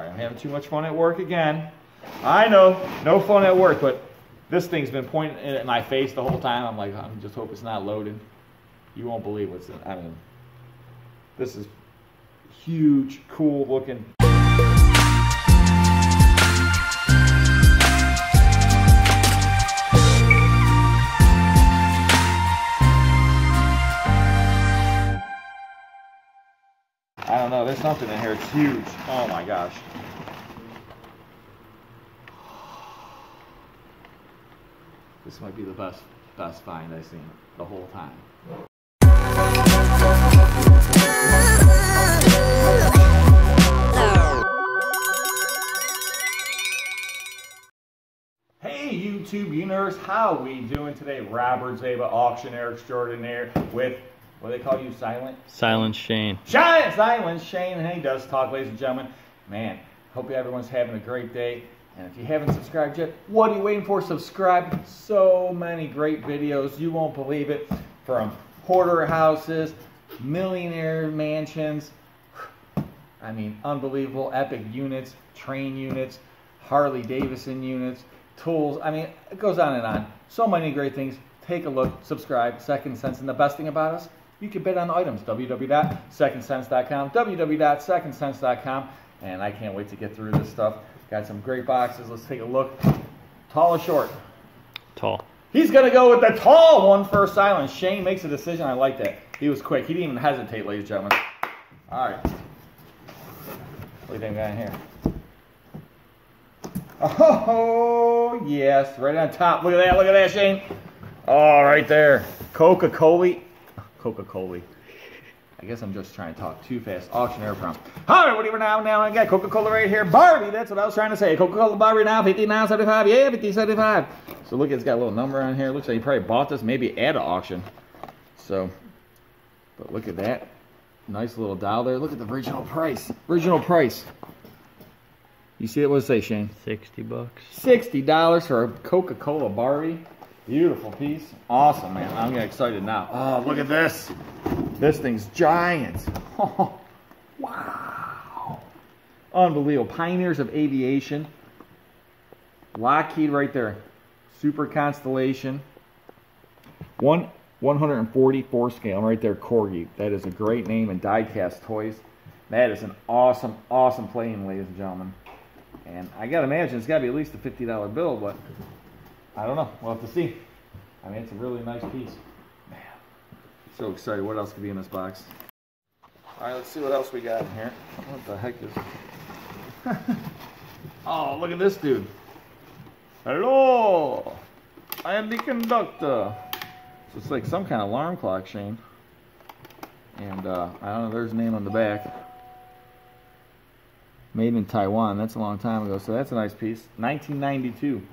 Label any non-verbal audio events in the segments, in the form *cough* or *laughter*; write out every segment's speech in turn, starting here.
Sorry, I'm having too much fun at work again. I know, no fun at work, but this thing's been pointing at my face the whole time. I'm like, I'm just hope it's not loaded. You won't believe what's in. I mean, this is huge, cool looking. Don't know. There's something in here. It's huge. Oh my gosh. This might be the best best find I've seen the whole time. Hey YouTube universe, how we doing today? Robert Zaba, auctioneer extraordinaire with what do they call you, Silent? Silent Shane. Giant Silent Shane, and he does talk, ladies and gentlemen. Man, hope everyone's having a great day. And if you haven't subscribed yet, what are you waiting for? Subscribe. So many great videos, you won't believe it. From hoarder houses, millionaire mansions, I mean, unbelievable, epic units, train units, Harley Davidson units, tools. I mean, it goes on and on. So many great things. Take a look, subscribe, Second Cents. And the best thing about us, you can bid on items. www.2ndcents.com, www.2ndcents.com. And I can't wait to get through this stuff. Got some great boxes. Let's take a look. Tall or short? Tall. He's going to go with the tall one first silent. Shane makes a decision. I like that. He was quick. He didn't even hesitate, ladies and gentlemen. All right. What do you think we got in here? Oh, yes. Right on top. Look at that. Look at that, Shane. Oh, right there. Coca-Cola. Coca-Cola. I guess I'm just trying to talk too fast. Auctioneer from. All right, what do we now? Now I got Coca-Cola right here. Barbie, that's what I was trying to say. Coca-Cola Barbie now, 59.75. Yeah, 50.75. So look, at it's got a little number on here. Looks like you probably bought this maybe at an auction. So, but look at that. Nice little dial there. Look at the original price. Original price. You see it? What does it say, Shane? 60 bucks. $60 for a Coca-Cola Barbie. Beautiful piece. Awesome, man. I'm getting excited now. Oh, look at this. This thing's giant. *laughs* wow. Unbelievable. Pioneers of aviation. Lockheed right there. Super Constellation. One 144 scale right there, Corgi. That is a great name in die-cast toys. That is an awesome, awesome plane, ladies and gentlemen. And I gotta imagine it's gotta be at least a $50 bill, but I don't know. We'll have to see. I mean, it's a really nice piece. Man, so excited. What else could be in this box? All right, let's see what else we got in here. What the heck is... *laughs* oh, look at this dude. Hello. I am the conductor. So it's like some kind of alarm clock, Shane. And uh, I don't know, there's a name on the back. Made in Taiwan. That's a long time ago. So that's a nice piece. 1992.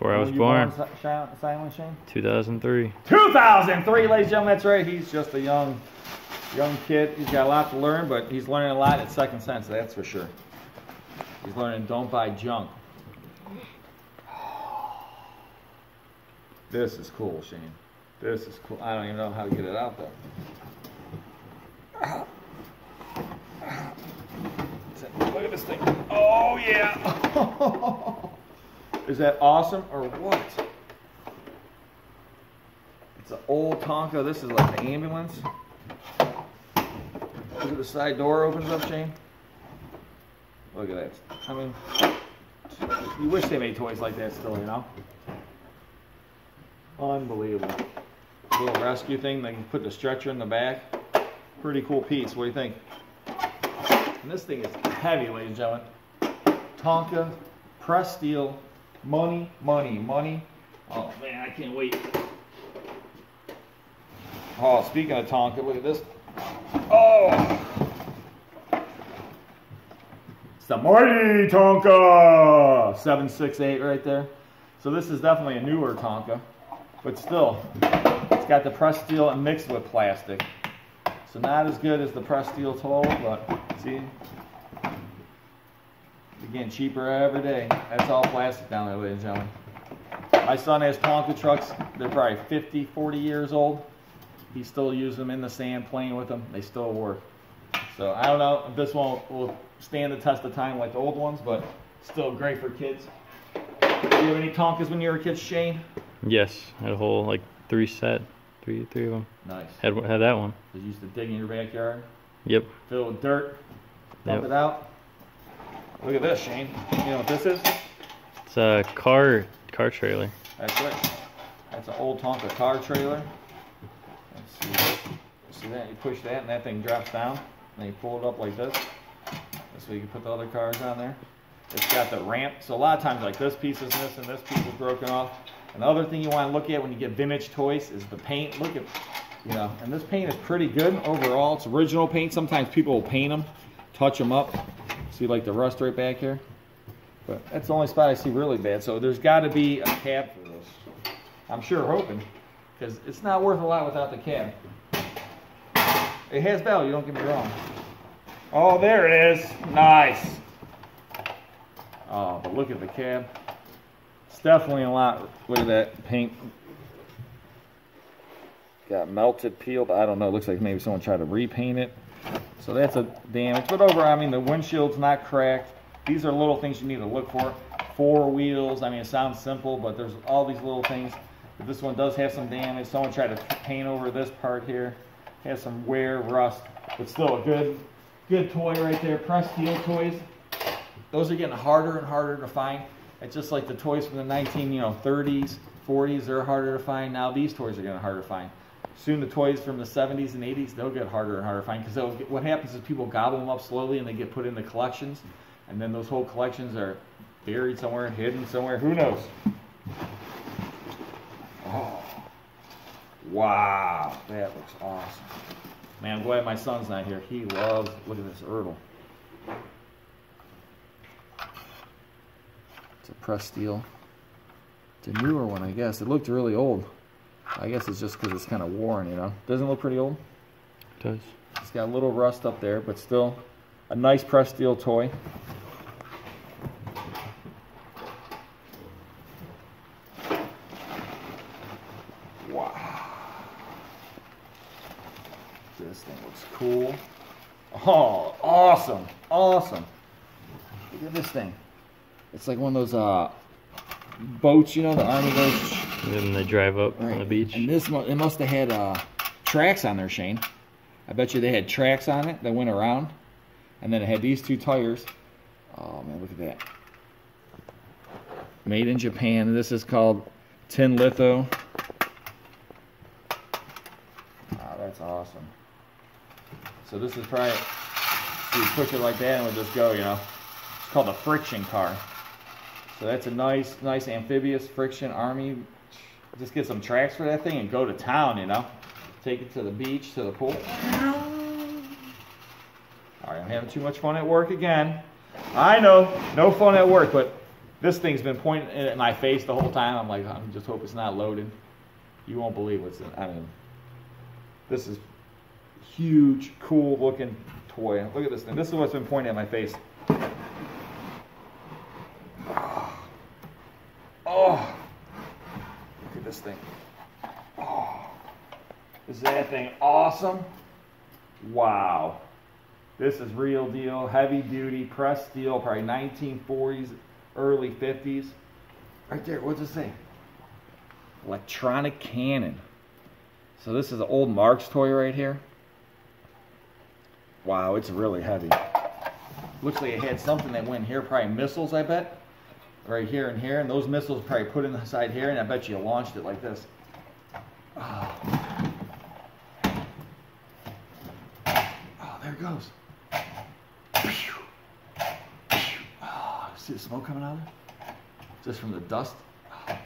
Before I was When you born. Si- Shi- Silent 2003. 2003, ladies and gentlemen. That's right. He's just a young, young kid. He's got a lot to learn, but he's learning a lot at Second Cents. That's for sure. He's learning don't buy junk. *sighs* This is cool, Shane. This is cool. I don't even know how to get it out though. Look at this thing. Oh yeah. *laughs* Is that awesome or what? It's an old Tonka. This is like the ambulance. Look at the side door opens up, Shane. Look at that. I mean, you wish they made toys like that still, you know? Unbelievable. Little rescue thing. They can put the stretcher in the back. Pretty cool piece. What do you think? And this thing is heavy, ladies and gentlemen. Tonka, press steel, money, money, money. Oh man, I can't wait. Oh, speaking of Tonka, look at this. Oh! It's the mighty Tonka! 768 right there. So this is definitely a newer Tonka, but still, it's got the press steel and mixed with plastic. So not as good as the press steel tool, but see? Again, cheaper every day. That's all plastic down there, ladies and gentlemen. My son has Tonka trucks. They're probably 50, 40 years old. He still uses them in the sand, playing with them. They still work. So I don't know if this one will stand the test of time like the old ones, but still great for kids. Do you have any Tonkas when you were a kid, Shane? Yes, had a whole like three set, three three of them. Nice. Had had that one. Did you used to dig in your backyard, Yep. fill it with dirt, dump Yep. it out? Look at this, Shane. You know what this is? It's a car car trailer. That's right. That's an old Tonka car trailer. Let's see this. See that? You push that and that thing drops down. And then you pull it up like this. Way you can put the other cars on there. It's got the ramp. So a lot of times like this piece is missing, this piece is broken off. And the other thing you want to look at when you get vintage toys is the paint. Look at, you know, and this paint is pretty good overall. It's original paint. Sometimes people will paint them, touch them up. See like the rust right back here? But that's the only spot I see really bad. So there's got to be a cab for this. I'm sure hoping, because it's not worth a lot without the cab. It has value, You don't get me wrong. Oh, there it is. Nice. Oh, but look at the cab. It's definitely a lot. Look at that paint. Got melted, peeled. I don't know. It looks like maybe someone tried to repaint it. So that's a damage. But overall, I mean, the windshield's not cracked. These are little things you need to look for. Four wheels. I mean, it sounds simple, but there's all these little things. But this one does have some damage. Someone tried to paint over this part here. Has some wear, rust, but still a good, good toy right there. Press steel toys. Those are getting harder and harder to find. It's just like the toys from the 19, you know, 30s, 40s. They're harder to find. Now these toys are getting harder to find. Soon the toys from the 70s and 80s, they'll get harder and harder to find because what happens is people gobble them up slowly and they get put into collections, and then those whole collections are buried somewhere, hidden somewhere. Who knows? Oh, wow, that looks awesome. Man, I'm glad my son's not here. He loves. Look at this Ertl. It's a press steel. It's a newer one, I guess. It looked really old. I guess it's just because it's kind of worn, you know. Doesn't look pretty old. It Does. It's got a little rust up there, but still a nice pressed steel toy. Wow. This thing looks cool. Oh, awesome. Awesome. Look at this thing. It's like one of those uh, boats, you know, the army And then they drive up on the beach. and this it must have had uh, tracks on there, Shane. I bet you they had tracks on it that went around, and then it had these two tires. Oh man, look at that! Made in Japan. This is called Tin Litho. Wow, that's awesome. So this is probably you push it like that and it'll just go, you know. It's called a friction car. So that's a nice, nice amphibious friction army just get some tracks for that thing and go to town, you know. Take it to the beach, to the pool. All right, I'm having too much fun at work again. I know, no fun at work, but this thing's been pointing at my face the whole time. I'm like, I just hope it's not loaded. You won't believe what's in. I mean, this is huge, cool looking toy. Look at this thing. This is what's been pointing at my face. Oh, look at this thing. Oh, awesome? Wow. This is real deal, heavy duty, pressed steel, probably 1940s, early 50s. Right there, what's it say? Electronic cannon. So this is an old Marx toy right here. Wow, it's really heavy. Looks like it had something that went here, probably missiles, I bet. Right here and here, and those missiles probably put inside here, and I bet you launched it like this. Oh, oh there it goes. Oh, see the smoke coming out of there? Just from the dust. Oh,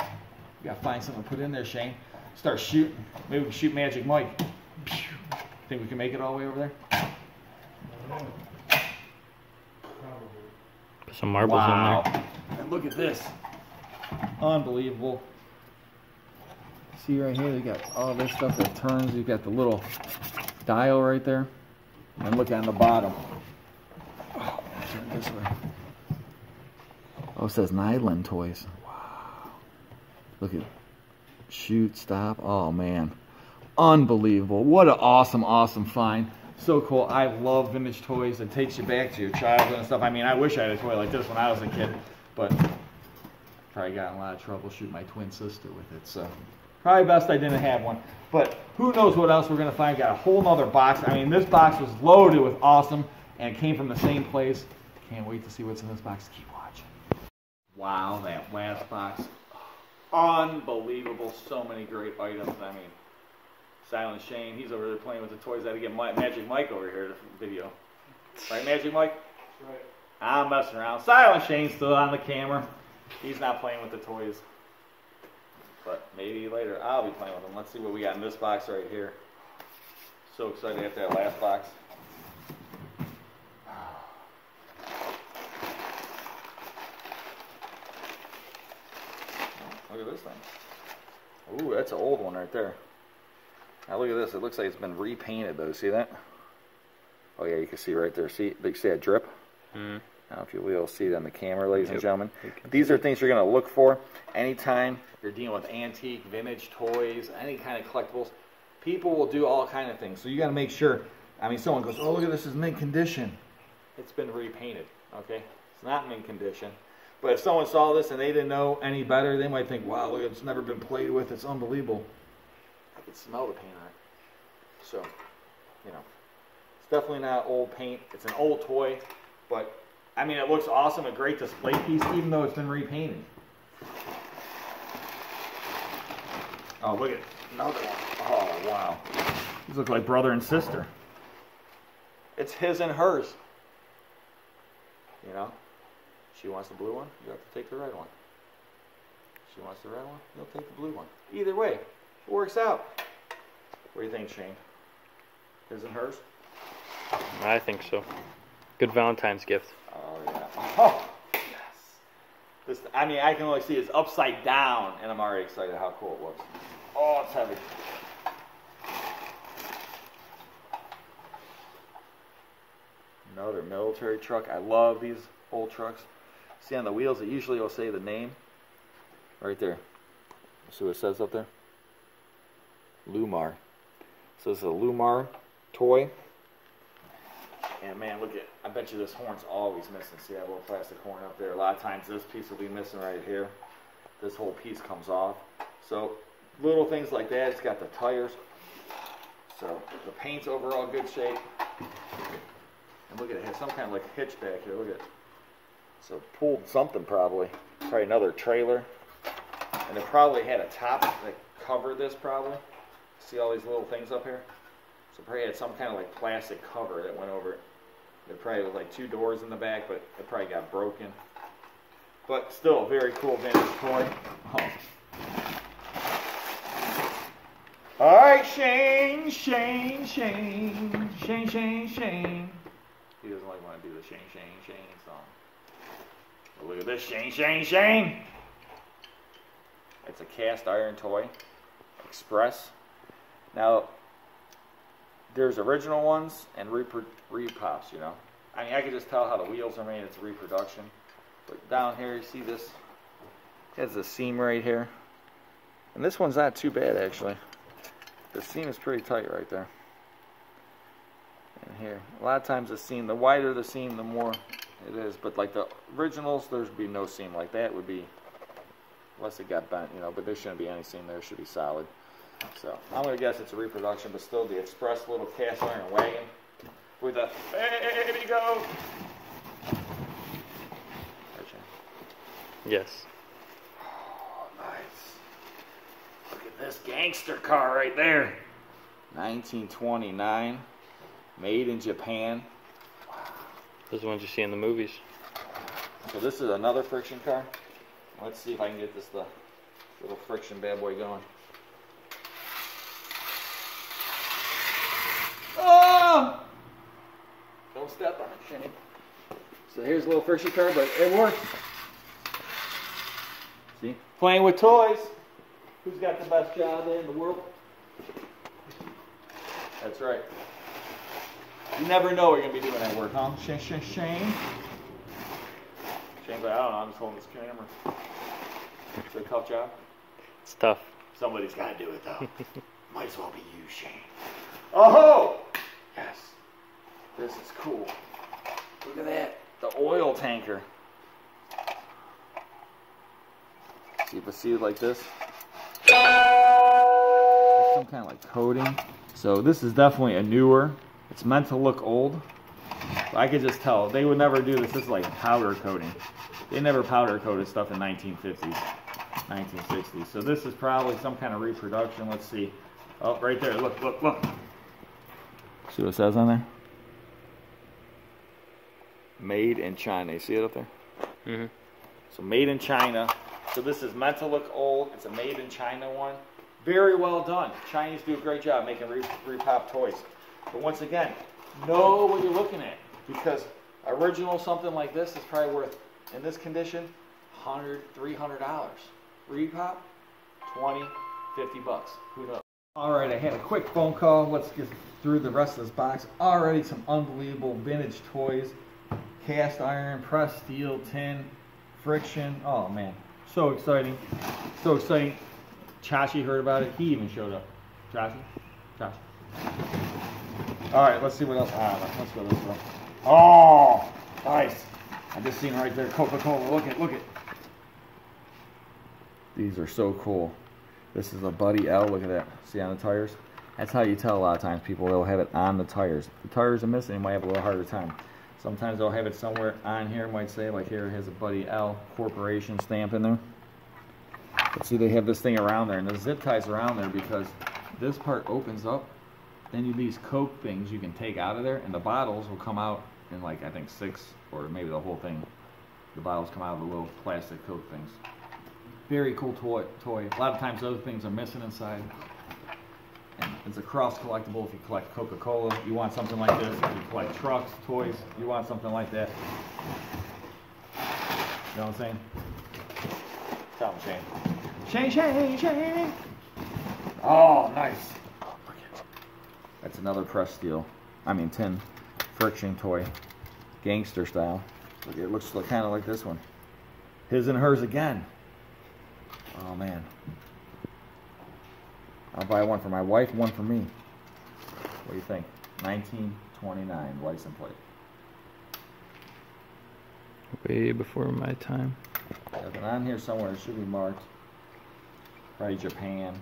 we gotta find something to put in there, Shane. Start shooting. Maybe we can shoot Magic Mike. Think we can make it all the way over there? Put some marbles in there. And look at this. Unbelievable. See right here, they got all this stuff that turns. You've got the little dial right there. And look on the bottom. Oh, turn this way. Oh, it says Nylint Toys. Wow. Look at shoot, stop. Oh man. Unbelievable. What an awesome, awesome find. so cool. I love vintage toys. It takes you back to your childhood and stuff. I mean, I wish I had a toy like this when I was a kid, but probably got in a lot of trouble shooting my twin sister with it. So probably best I didn't have one. But who knows what else we're gonna find? Got a whole nother box. I mean, this box was loaded with awesome, and it came from the same place. Can't wait to see what's in this box. Keep watching. Wow, that last box. Unbelievable. So many great items. I mean, Silent Shane, he's over there playing with the toys. I had to get Magic Mike over here to video. Right, Magic Mike? Right. I'm messing around. Silent Shane's still on the camera. He's not playing with the toys. But maybe later I'll be playing with them. Let's see what we got in this box right here. So excited after that last box. *sighs* Look at this thing. Ooh, that's an old one right there. Now look at this. It looks like it's been repainted though. See that? Oh yeah, you can see right there. See, you see that drip? Mm. Now, if you will see it on the camera, ladies and gentlemen. These are things you're going to look for anytime you're dealing with antique, vintage toys, any kind of collectibles. People will do all kind of things. So you got to make sure. I mean, someone goes, "Oh, look at this! It's mint condition." It's been repainted. Okay, it's not mint condition. But if someone saw this and they didn't know any better, they might think, "Wow, look, it's never been played with. It's unbelievable." I could smell the paint on it. So, you know, it's definitely not old paint. It's an old toy, but I mean, it looks awesome. A great display piece, even though it's been repainted. Oh, look at another one. Oh, wow. These look like brother and sister. It's his and hers. You know? She wants the blue one, you have to take the red one. She wants the red one, you'll take the blue one. Either way, it works out. What do you think, Shane? His and hers? I think so. Good Valentine's gift. Oh. Yes. This I mean I can only see it's upside down and I'm already excited how cool it looks. Oh it's heavy. Another military truck. I love these old trucks. See on the wheels it usually will say the name. Right there. See what it says up there? Lumar. So this is a Lumar toy. And man, look at, I bet you this horn's always missing. See that little plastic horn up there? A lot of times this piece will be missing right here. This whole piece comes off. So little things like that. It's got the tires. So the paint's overall good shape. And look at it, it has some kind of like hitch back here. Look at it. So pulled something probably. Probably another trailer. And it probably had a top that covered this probably. See all these little things up here? So probably had some kind of like plastic cover that went over it. There probably was like two doors in the back, but it probably got broken. But still very cool vintage toy. All right, Shane, Shane, Shane, Shane, Shane, Shane. He doesn't like when I do the Shane, Shane, Shane song. But look at this, Shane, Shane, Shane. It's a cast iron toy, Express. Now, there's original ones and repops, you know. I mean, I can just tell how the wheels are made. It's a reproduction. But down here, you see this? It has a seam right here. And this one's not too bad, actually. The seam is pretty tight right there. And here. A lot of times the seam, the wider the seam, the more it is. But like the originals, there'd be no seam like that. would be, unless it got bent, you know. But there shouldn't be any seam there. It should be solid. So I'm gonna guess it's a reproduction, but still the express little cast iron wagon with a baby go. Yes. Oh, nice. Look at this gangster car right there. 1929, made in Japan. Those are the ones you see in the movies. So this is another friction car. Let's see if I can get this the little friction bad boy going. Oh! Don't step on it, Shane. So here's a little friction car, but it works. See? Playing with toys. Who's got the best job in the world? That's right. You never know what you're going to be doing at work, huh? Shane, Shane, Shane. Shane's like, I don't know, I'm just holding this camera. It's a tough job. It's tough. Somebody's got to do it, though. *laughs* Might as well be you, Shane. Oh! Yes. This is cool. Look at that. The oil tanker. See if I see it like this. Some kind of like coating. So this is definitely a newer. It's meant to look old. I could just tell. They would never do this. This is like powder coating. They never powder coated stuff in 1950s, 1960s. So this is probably some kind of reproduction. Let's see. Oh, right there. Look, look, look. See what it says on there? Made in China. You see it up there? Mm-hmm. So made in China. So this is meant to look old. It's a made in China one. Very well done. Chinese do a great job making re- repop toys. But once again, know what you're looking at because original something like this is probably worth in this condition 100 300 dollars repop 20 50 bucks who knows all right i had a quick phone call let's get through the rest of this box already some unbelievable vintage toys cast iron pressed steel tin friction oh man so exciting so exciting chachi heard about it he even showed up chachi chachi all right let's see what else ah, let's go this way oh nice I just seen right there Coca-Cola. Look at, look at. These are so cool. This is a Buddy L. Look at that. See on the tires? That's how you tell a lot of times people they'll have it on the tires. If the tires are missing, you might have a little harder time. Sometimes they'll have it somewhere on here. Might say like here has a Buddy L Corporation stamp in there. But see, they have this thing around there, and the zip ties around there because this part opens up. Then you these Coke things you can take out of there, and the bottles will come out in like I think six or maybe the whole thing. The bottles come out of the little plastic Coke things. Very cool toy. Toy. A lot of times those things are missing inside. And it's a cross collectible if you collect Coca-Cola. You want something like this. If you collect trucks, toys, you want something like that. You know what I'm saying? Tell him, Shane. Shane, Shane, Shane. Oh, nice. That's another press steel. I mean tin friction toy gangster style. Look, it looks kind of like this one. His and hers again. Oh man. I'll buy one for my wife, one for me. What do you think? 1929 license plate. Way before my time. An on here somewhere. It should be marked. Probably Japan.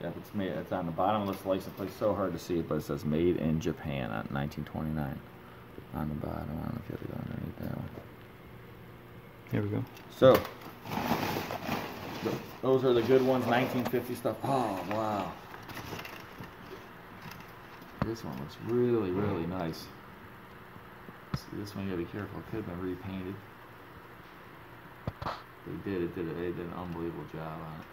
Yeah, it's made. It's on the bottom of this license plate. So hard to see it, but it says "Made in Japan" uh, on 1929 on the bottom. I don't know if you have to go underneath that one. Here we go. So, th those are the good ones, 1950 stuff. Oh, wow. This one looks really, really nice. See, this one you gotta be careful. It could have been repainted. They did. It did. it? They did an unbelievable job on it.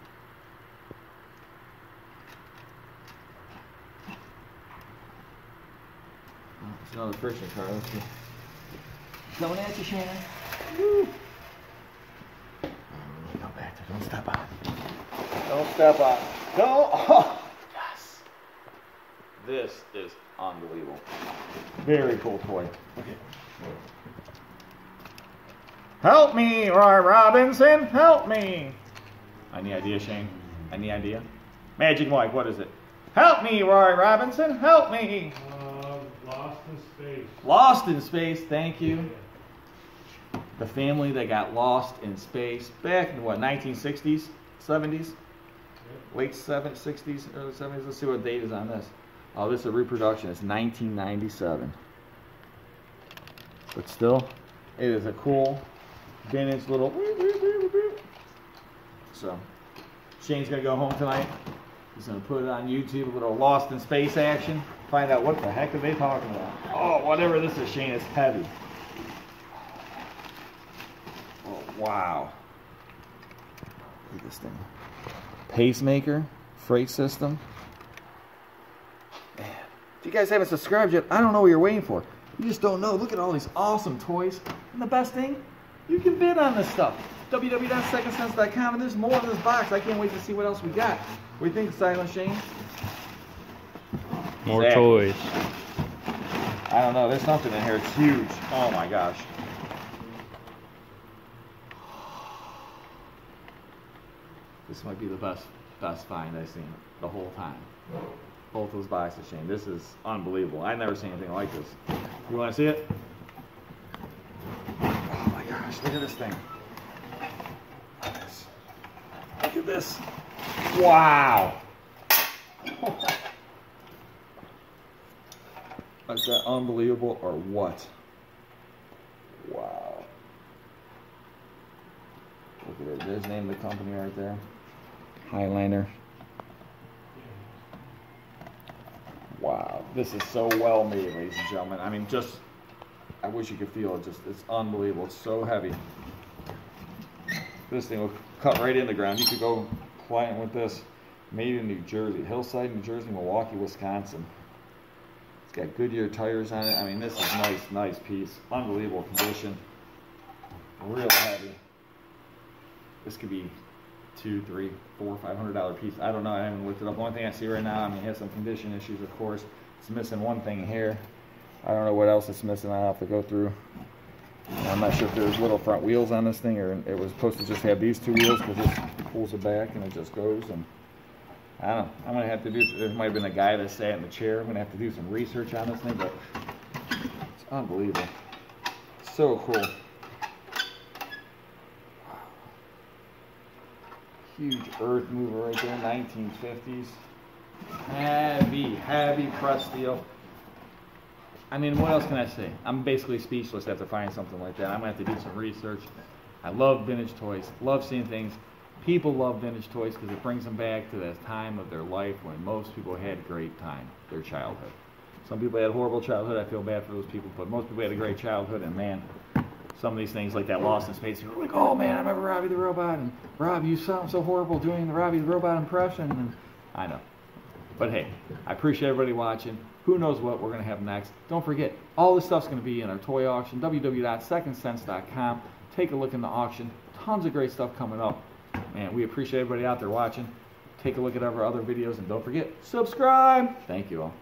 Oh, it's another friction car. Let's see. Coming at you, Shannon. Woo. Go back there. Don't step on. Don't step on. Go. Oh, yes. This is unbelievable. Very cool toy. Okay. Help me, Roy Robinson. Help me. Any idea, Shane? Any idea? Magic Mike, what is it? Help me, Roy Robinson. Help me. Uh, Lost in Space. Lost in Space, thank you. The family that got lost in space back in what, 1960s, 70s? Late 7, 60s, early 70s. Let's see what date is on this. Oh, this is a reproduction. It's 1997. But still, it is a cool vintage little. So, Shane's gonna go home tonight. He's gonna put it on YouTube, a little Lost in Space action. Find out what the heck are they talking about. Oh, whatever this is, Shane, it's heavy. Oh, wow. Look at this thing. Pacemaker, freight system. Man, if you guys haven't subscribed yet, I don't know what you're waiting for. You just don't know. Look at all these awesome toys. And the best thing, you can bid on this stuff. www.2ndcents.com and there's more in this box. I can't wait to see what else we got. What do you think, Silent Shane? More Exactly. toys. I don't know. There's something in here. It's huge. Oh my gosh. This might be the best best find I've seen the whole time. both those boxes, Shane. This is unbelievable. I've never seen anything like this. You want to see it? Oh my gosh, look at this thing. Look at this. Wow. *laughs* Is that unbelievable or what? Wow. Look at it. There's the name of the company right there. Highliner. Wow. This is so well made, ladies and gentlemen. I mean, just, I wish you could feel it. Just, it's unbelievable. It's so heavy. This thing will cut right in the ground. You could go flying with this. Made in New Jersey. Hillside, New Jersey, Milwaukee, Wisconsin. It's got Goodyear tires on it. I mean, this is nice, nice piece. Unbelievable condition. Real heavy. This could be two, three, four, five hundred dollar piece. I don't know. I haven't looked it up. The only thing I see right now, I mean, it has some condition issues, of course. It's missing one thing here. I don't know what else it's missing. I'll have to go through. I'm not sure if there's little front wheels on this thing or it was supposed to just have these two wheels because it pulls it back and it just goes and I don't know. I'm gonna have to do. There might have been a guy that sat in the chair. I'm gonna have to do some research on this thing, but it's unbelievable. So cool. Huge earth mover right there, 1950s. Heavy, heavy press steel. I mean, what else can I say? I'm basically speechless after finding something like that. I'm gonna have to do some research. I love vintage toys. Love seeing things. People love vintage toys because it brings them back to that time of their life when most people had a great time, their childhood. Some people had a horrible childhood. I feel bad for those people, but most people had a great childhood. And man, some of these things like that Lost in Space, people are like, oh man, I remember Robbie the Robot, and Rob, you sound so horrible doing the Robbie the Robot impression. And I know. But hey, I appreciate everybody watching. Who knows what we're going to have next. Don't forget, all this stuff's going to be in our toy auction, www.2ndcents.com. Take a look in the auction. Tons of great stuff coming up. Man, we appreciate everybody out there watching. Take a look at our other videos and don't forget, subscribe. Thank you all.